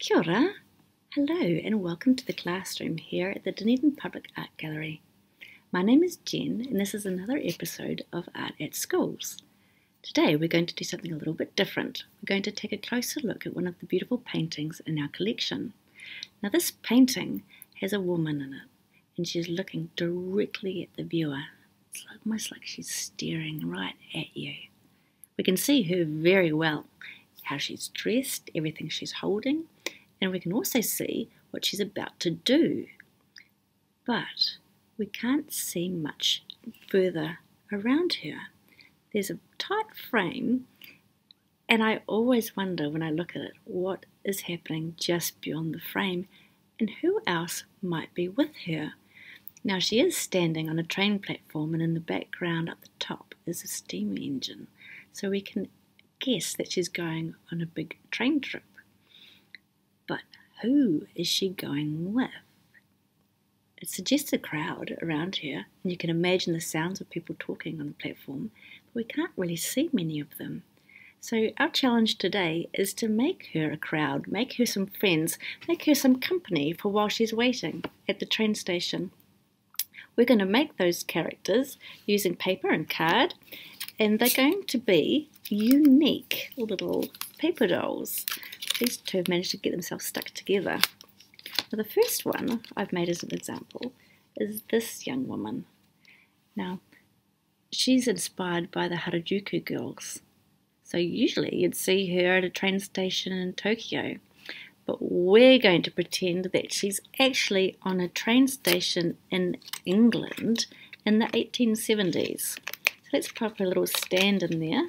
Kia ora. Hello and welcome to the classroom here at the Dunedin Public Art Gallery. My name is Jen and this is another episode of Art at Schools. Today we're going to do something a little bit different. We're going to take a closer look at one of the beautiful paintings in our collection. Now this painting has a woman in it and she's looking directly at the viewer. It's almost like she's staring right at you. We can see her very well, how she's dressed, everything she's holding, and we can also see what she's about to do. But we can't see much further around her. There's a tight frame, and I always wonder when I look at it what is happening just beyond the frame and who else might be with her. Now, she is standing on a train platform, and in the background at the top is a steam engine, so we can guess that she's going on a big train trip. But who is she going with? It suggests a crowd around here, and you can imagine the sounds of people talking on the platform, but we can't really see many of them. So, our challenge today is to make her a crowd, make her some friends, make her some company for while she's waiting at the train station. We're going to make those characters using paper and card, and they're going to be unique little paper dolls. These two have managed to get themselves stuck together. Now the first one I've made as an example is this young woman. Now, she's inspired by the Harajuku girls. So usually you'd see her at a train station in Tokyo. But we're going to pretend that she's actually on a train station in England in the 1870s. So let's pop a little stand in there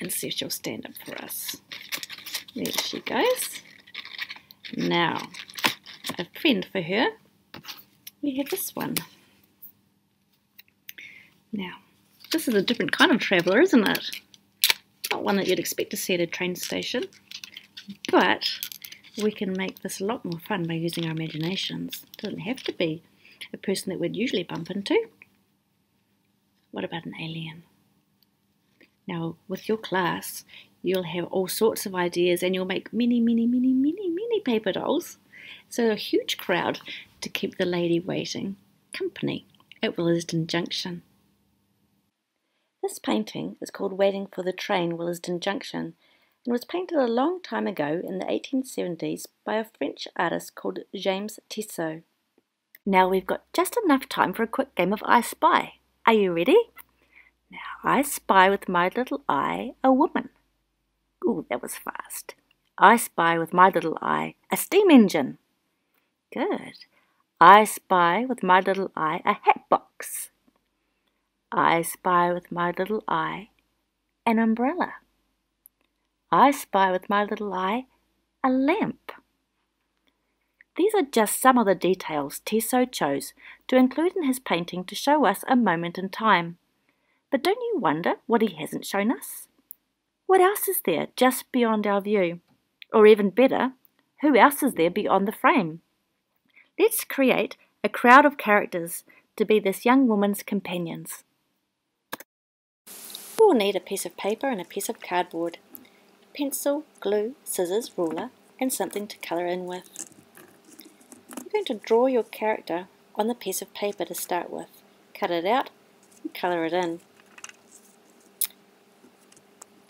and see if she'll stand up for us. There she goes. Now, a friend for her, we have this one. Now, this is a different kind of traveller, isn't it? Not one that you'd expect to see at a train station, but we can make this a lot more fun by using our imaginations. It doesn't have to be a person that we'd usually bump into. What about an alien? Now, with your class, you'll have all sorts of ideas and you'll make many, many, many, many, many paper dolls. So, a huge crowd to keep the lady waiting company at Willesden Junction. This painting is called Waiting for the Train, Willesden Junction, and was painted a long time ago in the 1870s by a French artist called James Tissot. Now we've got just enough time for a quick game of I Spy. Are you ready? Now I spy with my little eye a woman. Ooh, that was fast. I spy with my little eye a steam engine. Good. I spy with my little eye a hat box. I spy with my little eye an umbrella. I spy with my little eye a lamp. These are just some of the details Tissot chose to include in his painting to show us a moment in time. But don't you wonder what he hasn't shown us? What else is there just beyond our view? Or even better, who else is there beyond the frame? Let's create a crowd of characters to be this young woman's companions. We'll need a piece of paper and a piece of cardboard, pencil, glue, scissors, ruler, and something to colour in with. You're going to draw your character on the piece of paper to start with. Cut it out and colour it in.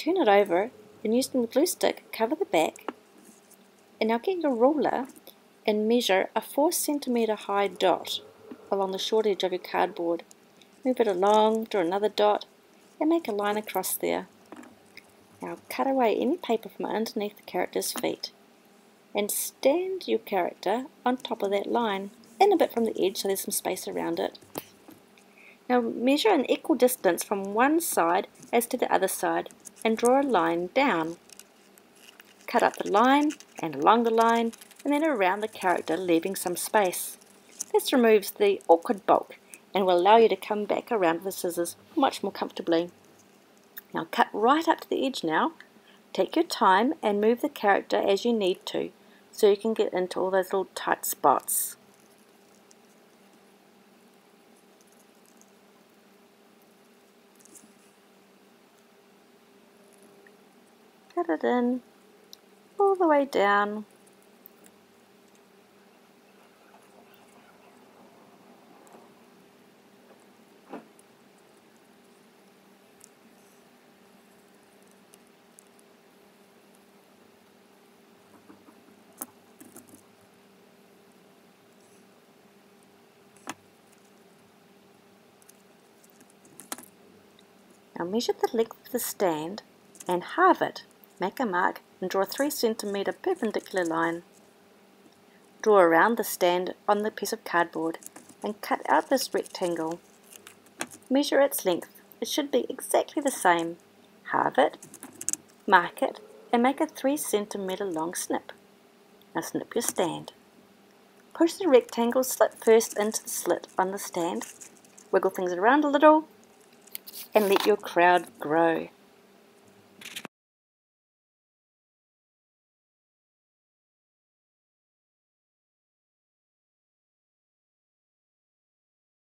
Turn it over and using the glue stick cover the back and now get your ruler and measure a 4 centimeter high dot along the short edge of your cardboard. Move it along, draw another dot and make a line across there. Now cut away any paper from underneath the character's feet and stand your character on top of that line in a bit from the edge so there's some space around it. Now measure an equal distance from one side as to the other side and draw a line down. Cut up the line and along the line and then around the character leaving some space. This removes the awkward bulk and will allow you to come back around with the scissors much more comfortably. Now cut right up to the edge now. Take your time and move the character as you need to so you can get into all those little tight spots. Cut it in all the way down. Now measure the length of the stand and halve it. Make a mark and draw a 3 cm perpendicular line. Draw around the stand on the piece of cardboard and cut out this rectangle. Measure its length. It should be exactly the same. Halve it, mark it and make a 3 cm long snip. Now snip your stand. Push the rectangle slit first into the slit on the stand. Wiggle things around a little and let your crowd grow.